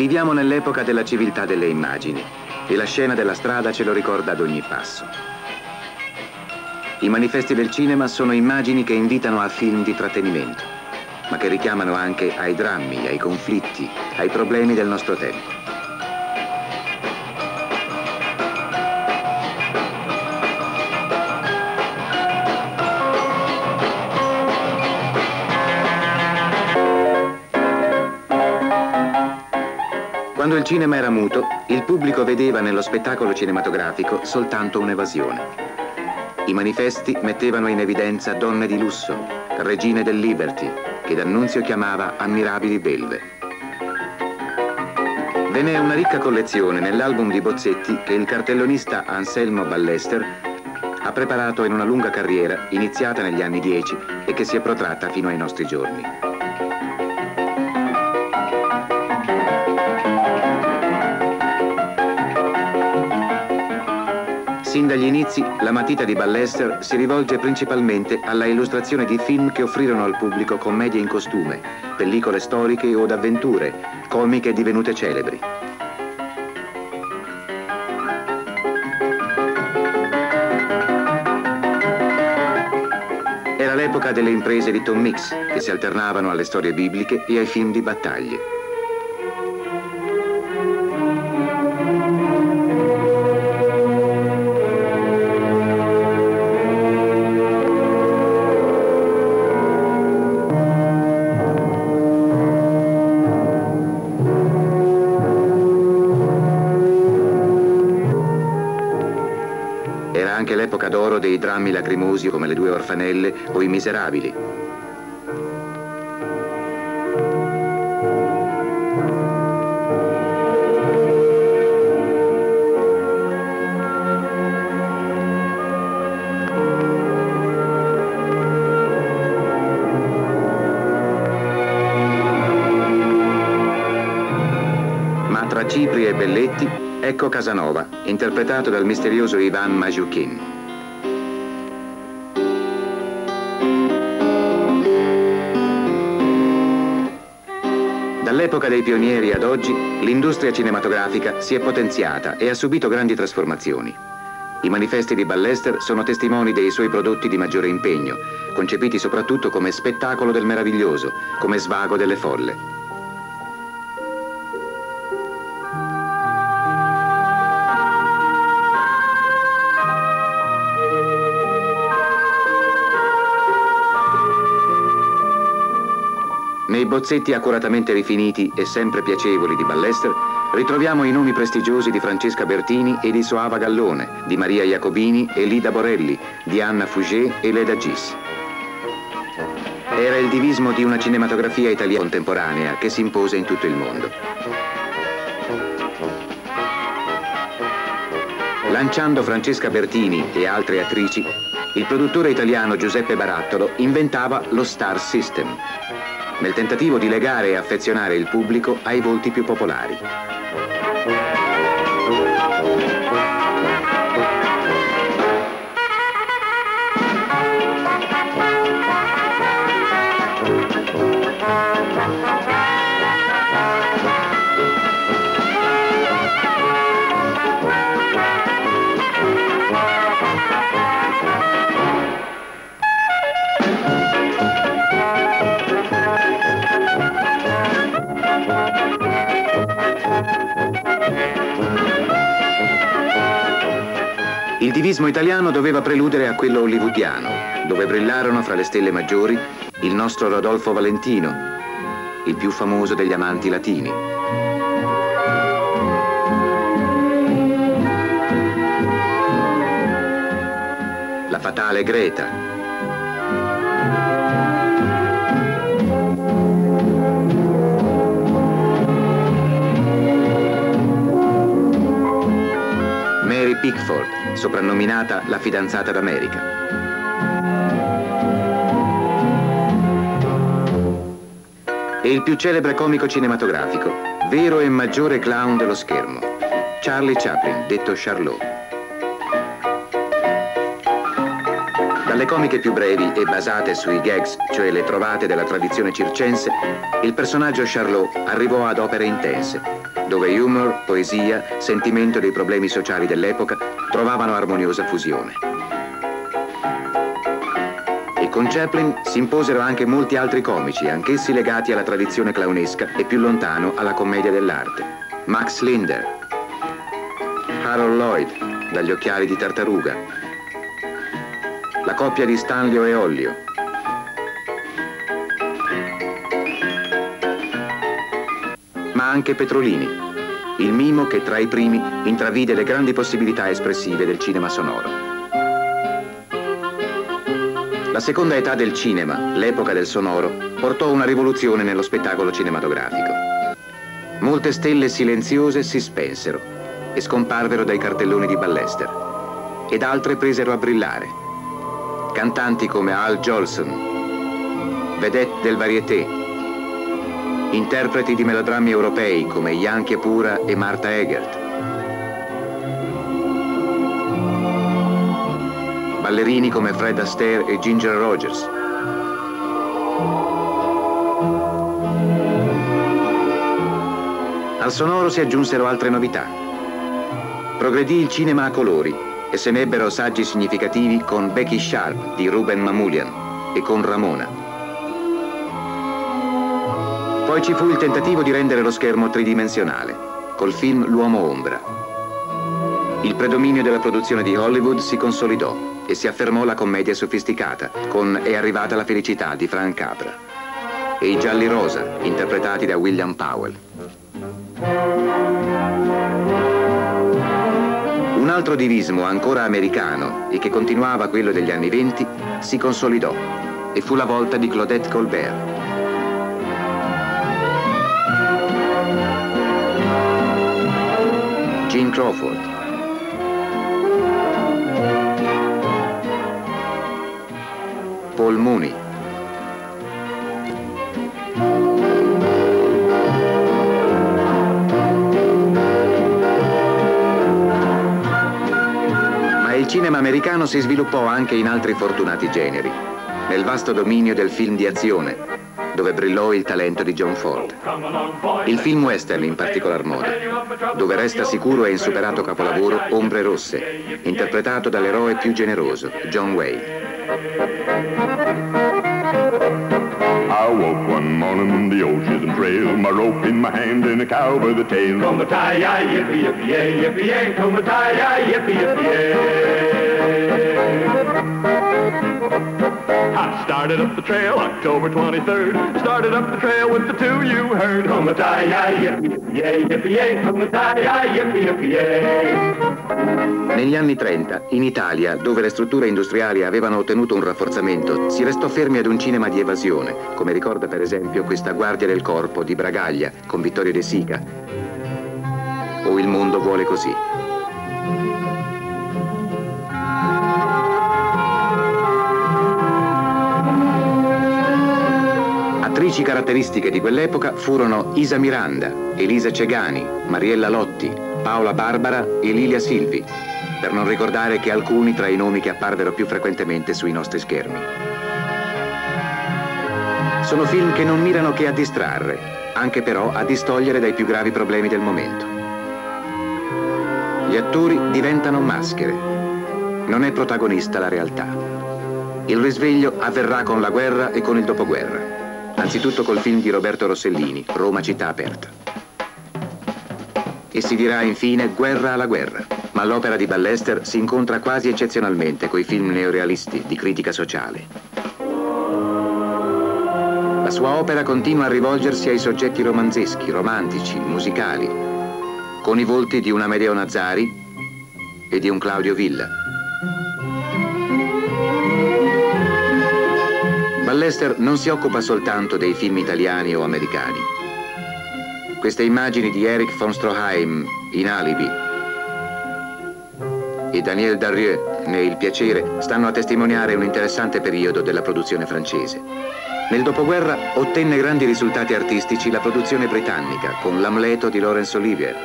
Viviamo nell'epoca della civiltà delle immagini e la scena della strada ce lo ricorda ad ogni passo. I manifesti del cinema sono immagini che invitano a film di trattenimento, ma che richiamano anche ai drammi, ai conflitti, ai problemi del nostro tempo. Quando il cinema era muto, il pubblico vedeva nello spettacolo cinematografico soltanto un'evasione. I manifesti mettevano in evidenza donne di lusso, regine del Liberty, che D'Annunzio chiamava ammirabili belve. Ve n'è una ricca collezione nell'album di bozzetti che il cartellonista Anselmo Ballester ha preparato in una lunga carriera iniziata negli anni 10 e che si è protratta fino ai nostri giorni. Sin dagli inizi, la matita di Ballester si rivolge principalmente alla illustrazione di film che offrirono al pubblico commedie in costume, pellicole storiche o d'avventure, comiche divenute celebri. Era l'epoca delle imprese di Tom Mix, che si alternavano alle storie bibliche e ai film di battaglie. Dei drammi lacrimosi come Le due orfanelle o I miserabili. Ma tra Cipri e Belletti ecco Casanova, interpretato dal misterioso Ivan Majukin. Dall'epoca dei pionieri ad oggi, l'industria cinematografica si è potenziata e ha subito grandi trasformazioni. I manifesti di Ballester sono testimoni dei suoi prodotti di maggiore impegno, concepiti soprattutto come spettacolo del meraviglioso, come svago delle folle. Nei bozzetti accuratamente rifiniti e sempre piacevoli di Ballester ritroviamo i nomi prestigiosi di Francesca Bertini e di Soava Gallone, di Maria Jacobini e Lida Borelli, di Anna Fugé e Leda Gis. Era il divismo di una cinematografia italiana contemporanea che si impose in tutto il mondo. Lanciando Francesca Bertini e altre attrici, il produttore italiano Giuseppe Barattolo inventava lo Star System, nel tentativo di legare e affezionare il pubblico ai volti più popolari. Il divismo italiano doveva preludere a quello hollywoodiano, dove brillarono fra le stelle maggiori il nostro Rodolfo Valentino, il più famoso degli amanti latini. La fatale Greta, Pickford, soprannominata la fidanzata d'America. E il più celebre comico cinematografico, vero e maggiore clown dello schermo, Charlie Chaplin, detto Charlot. Dalle comiche più brevi e basate sui gags, cioè le trovate della tradizione circense, il personaggio Charlot arrivò ad opere intense, dove humor, poesia, sentimento dei problemi sociali dell'epoca trovavano armoniosa fusione. E con Chaplin si imposero anche molti altri comici, anch'essi legati alla tradizione clownesca e più lontano alla commedia dell'arte. Max Linder, Harold Lloyd, dagli occhiali di tartaruga, la coppia di Stanlio e Ollio, anche Petrolini, il mimo che tra i primi intravide le grandi possibilità espressive del cinema sonoro. La seconda età del cinema, l'epoca del sonoro, portò una rivoluzione nello spettacolo cinematografico. Molte stelle silenziose si spensero e scomparvero dai cartelloni di Ballester ed altre presero a brillare. Cantanti come Al Jolson, vedette del varietà, interpreti di melodrammi europei come Yankee Pura e Martha Egert. Ballerini come Fred Astaire e Ginger Rogers. Al sonoro si aggiunsero altre novità. Progredì il cinema a colori e se ne ebbero saggi significativi con Becky Sharp di Ruben Mamulian e con Ramona. Poi ci fu il tentativo di rendere lo schermo tridimensionale, col film L'uomo ombra. Il predominio della produzione di Hollywood si consolidò e si affermò la commedia sofisticata, con È arrivata la felicità di Frank Capra e i gialli rosa, interpretati da William Powell. Un altro divismo ancora americano e che continuava quello degli anni venti si consolidò e fu la volta di Claudette Colbert. Crawford. Paul Mooney. Ma il cinema americano si sviluppò anche in altri fortunati generi, nel vasto dominio del film di azione, dove brillò il talento di John Ford. Il film western in particolar modo, dove resta sicuro e insuperato capolavoro Ombre Rosse, interpretato dall'eroe più generoso, John Wayne. I woke one morning in the old Chisholm Trail, my rope in my hand and a cow by the tail. Come tie yippee yippee yippee come tie yippee yippee. I started up the trail October 23rd. Started up the trail with the two you heard. Negli anni 30, in Italia, dove le strutture industriali avevano ottenuto un rafforzamento, si restò fermi ad un cinema di evasione, come ricorda per esempio questa Guardia del Corpo di Bragaglia con Vittorio De Sica. O Il mondo vuole così. Attrici caratteristiche di quell'epoca furono Isa Miranda, Elisa Cegani, Mariella Lotti, Paola Barbara e Lilia Silvi, per non ricordare che alcuni tra i nomi che apparvero più frequentemente sui nostri schermi. Sono film che non mirano che a distrarre, anche però a distogliere dai più gravi problemi del momento. Gli attori diventano maschere. Non è protagonista la realtà. Il risveglio avverrà con la guerra e con il dopoguerra. Anzitutto col film di Roberto Rossellini, Roma città aperta. E si dirà infine guerra alla guerra. Ma l'opera di Ballester si incontra quasi eccezionalmente coi film neorealisti di critica sociale. La sua opera continua a rivolgersi ai soggetti romanzeschi, romantici, musicali, con i volti di un Amedeo Nazzari e di un Claudio Villa. Ballester non si occupa soltanto dei film italiani o americani. Queste immagini di Eric von Stroheim in Alibi e Daniel Darrieux ne Il piacere stanno a testimoniare un interessante periodo della produzione francese. Nel dopoguerra ottenne grandi risultati artistici la produzione britannica con L'Amleto di Laurence Olivier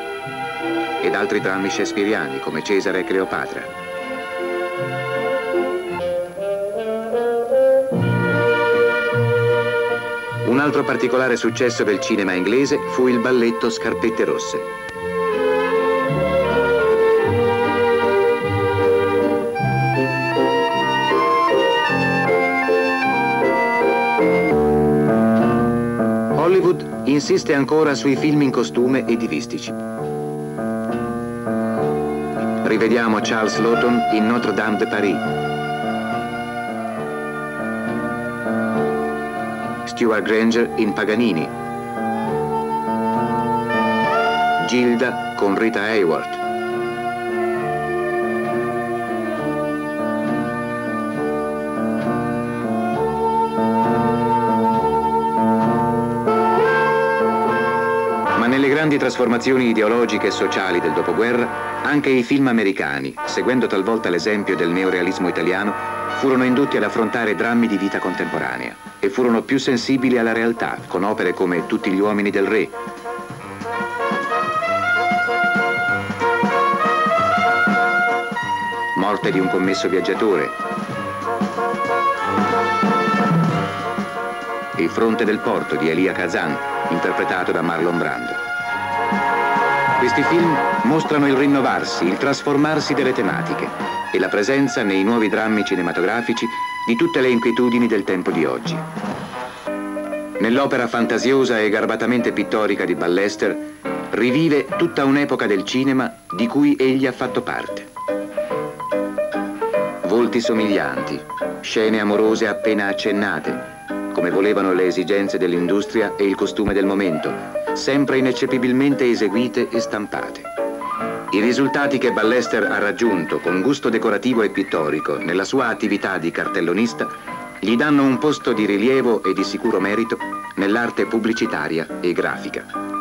ed altri drammi shakespeariani come Cesare e Cleopatra. Un altro particolare successo del cinema inglese fu il balletto Scarpette Rosse. Hollywood insiste ancora sui film in costume e divistici. Rivediamo Charles Lawton in Notre Dame de Paris. Stuart Granger in Paganini. Gilda con Rita nelle grandi trasformazioni ideologiche e sociali del dopoguerra, anche i film americani, seguendo talvolta l'esempio del neorealismo italiano, furono indotti ad affrontare drammi di vita contemporanea e furono più sensibili alla realtà, con opere come Tutti gli uomini del re, Morte di un commesso viaggiatore, Il fronte del porto di Elia Kazan, interpretato da Marlon Brando. Questi film mostrano il rinnovarsi, il trasformarsi delle tematiche e la presenza nei nuovi drammi cinematografici di tutte le inquietudini del tempo di oggi. Nell'opera fantasiosa e garbatamente pittorica di Ballester rivive tutta un'epoca del cinema di cui egli ha fatto parte. Volti somiglianti, scene amorose appena accennate, come volevano le esigenze dell'industria e il costume del momento, sempre ineccepibilmente eseguite e stampate. I risultati che Ballester ha raggiunto con gusto decorativo e pittorico nella sua attività di cartellonista gli danno un posto di rilievo e di sicuro merito nell'arte pubblicitaria e grafica.